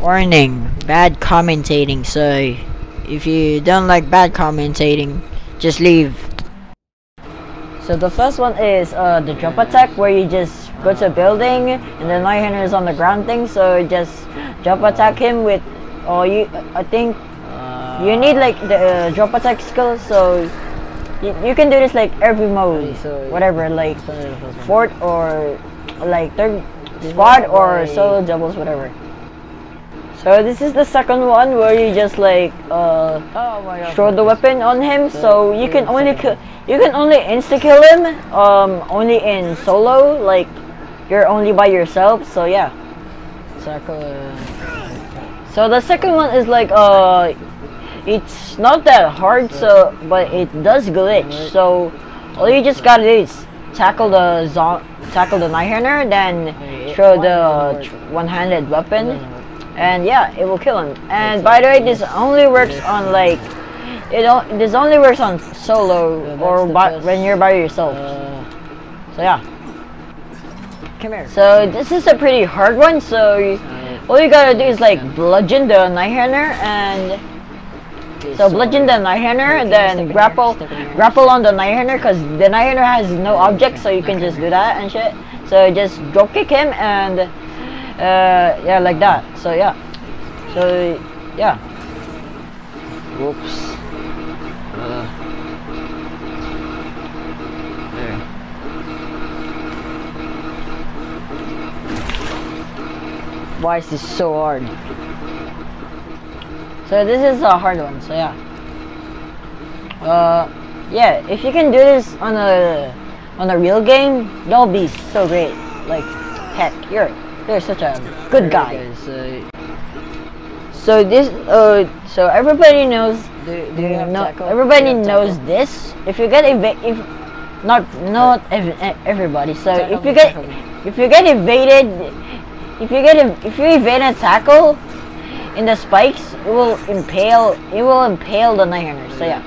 Warning, bad commentating, so if you don't like bad commentating, just leave. So the first one is uh, the drop attack where you just go to a building and the Nighthunter is on the ground thing, so just drop attack him with, or you, I think you need like the uh, drop attack skill, so you, you can do this like every mode, whatever, like fort or like third squad or solo doubles, whatever. So this is the second one where you just like uh throw the weapon on him. So you can only kill, you can only insta kill him um only in solo, like you're only by yourself. So yeah. So the second one is like uh it's not that hard so but it does glitch. So all you just gotta do is tackle the tackle the Nighthunter, then throw the one-handed weapon, and yeah, it will kill him. And by the way, this only works on like it. O- this only works on solo or by, when you're by yourself. So yeah. Come here. So this is a pretty hard one. So you, all you gotta do is like bludgeon the Nighthunter and. So bludgeon the Nighthunter and then grapple grapple on the Nighthunter because the Nighthunter has no object so you can just do that and shit. So just drop kick him and uh, yeah like that. So yeah. So yeah. Whoops. Uh. Why is this so hard? So this is a hard one, so yeah. Uh yeah, if you can do this on a on a real game, that'll be so great. Like heck, you're you're such a good guy. So this uh so everybody knows do, do you no, tackle? everybody knows tackle? this. If you get eva- if not not ev- everybody. So Tackle if you get tackle if you get evaded, if you get ev- if you evade a tackle in the spikes, it will impale it will impale the Nighthunter. So yeah.